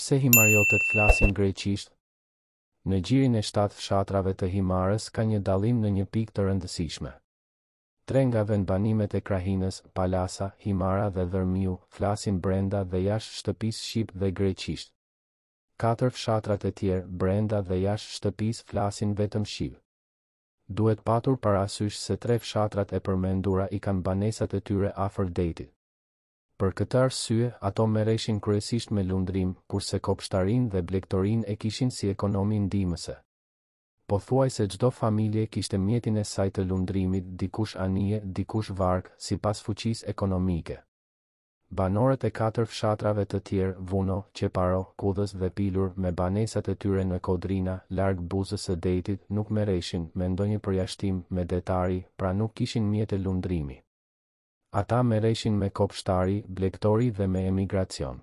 Pse himariotet flasin greqisht? Në gjirin e shtatë fshatrave të Himarës ka një dallim në një pikë të rëndësishme. Tre nga vendbanimet e krahinës, Palasa, Himara dhe Dhërmiu, flasin brenda dhe jashtë shtëpisë shqip dhe greqisht. Katër fshatrat e tjerë, brenda dhe jashtë shtëpisë flasin vetëm shqip. Duhet patur parasysh se tre fshatrat e përmendura i kanë banesat e tyre afër dejtit. Për këtë arsye, ato merreshin kryesisht me lundrim, kurse kopshtarinë dhe blegtorinë e kishin si ekonomi ndihmëse. Pothuajse çdo familje kishte mjetin e saj të lundrimit, dikush anije, dikush varkë, sipas fuqisë ekonomike. Banorët e katër fshatrave të tjerë, Vuno, Qeparo, Kudhës dhe Pilur, me banesat e tyre në kodrina, larg buzës së dejtit, nuk merreshin me ndonjë përjashtim me detari, pra nuk kishin mjete lundrimi. Ata merreshin me kopshtari, blegtori dhe me emigracion.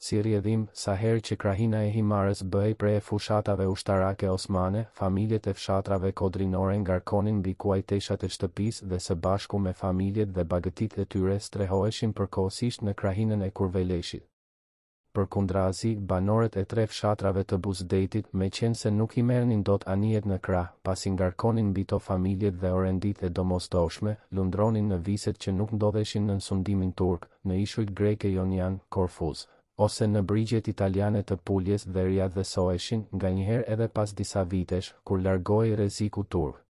Si rrjedhim, sa herë që krahina e Himarës bëhej pre e fushatave ushtarake osmane, familjet e fshatrave kodrinore ngarkonin mbi kuaj teshat e shtëpisë dhe së bashku me familjet dhe bagëtitë e tyre strehoheshin përkohësisht në krahinën e Kurveleshit. Përkundrazi, banorët e tre fshatrave të buzëdejtit, meqenëse nuk i merrnin dot anijet në krah, pasi ngarkonin mbi to familjet dhe orenditë e domosdoshme, lundronin në viset që nuk ndodheshin nën sundimin turk, në ishujt greke jonianë, Korfuz, ose në brigjet italiane të Puljes dhe riatdhesoheshin nganjëherë edhe pas disa vitesh, kur largohej rreziku turk.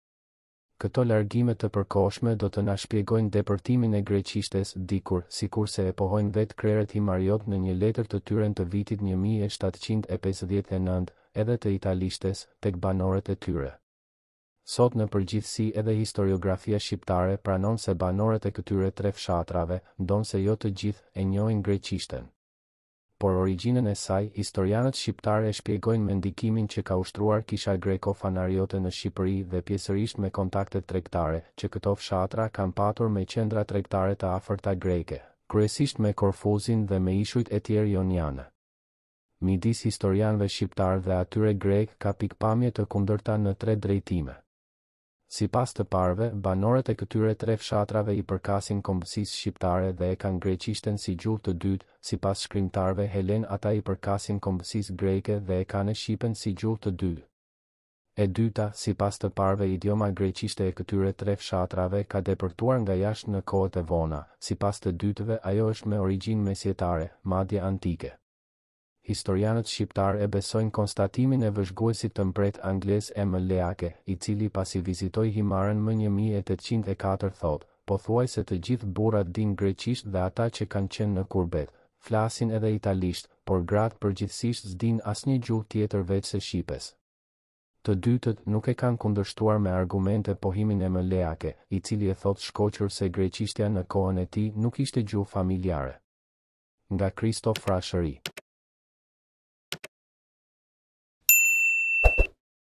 Këto largime të përkohshme do të na shpjegojnë depërtimin e greqishtes dikur, sikurse e pohojnë vetë krerët himariot në një letër të tyren të vitit një mijë e shtatëqind e pesëdhjetë e nëntë, edhe të italishtes, tek banorët e tyre. Sot në përgjithësi edhe historiografia shqiptare pranon se banorët e këtyre tre fshatrave, ndonëse jo të gjithë, e njohin greqishten. Por origjinën e saj, historianët shqiptarë e shpjegojnë me ndikimin që ka ushtruar kisha greko-fanariote në Shqipëri dhe pjesërisht me kontaktet tregtare, që këto fshatra kanë patur me qendra tregtare të afërta greke, kryesisht me Korfuzin dhe me ishujt e tjerë jonianë. midis historianëve shqiptarë dhe atyre grekë ka pikëpamje të kundërta në tre drejtime. Sipas të parëve, banorët e këtyre tre fshatrave i përkasin kombësisë shqiptare dhe e kanë greqishten si gjuhë të dytë, sipas shkrimtarëve helenë ata i përkasin kombësisë greke dhe e kanë shqipen si gjuhë të dytë. E dyta, sipas të parëve idioma greqishte e këtyre tre fshatrave ka depërtuar nga jashtë në kohët e vona, sipas të dytëve ajo është me origjinë mesjetare, madje antike. Historianët shqiptarë e besojnë konstatimin e vëzhguesit të mprehtë anglez M. Leake, i cili pasi vizitoi Himarën më një mijë e tetëqind e katër thotë, Pothuajse të gjithë burrat dinë greqisht dhe ata që kanë qenë në kurbet, flasin edhe italisht, por gratë përgjithësisht s'dinë asnjë gjuhë tjetër veçse shqipes. Të dytët nuk e kanë kundërshtuar me argumente pohimin e M. Leake, i cili e thotë shkoqur se greqishtja në kohën e tij nuk ishte gjuhë familjare. Nga Kristo Frashëri.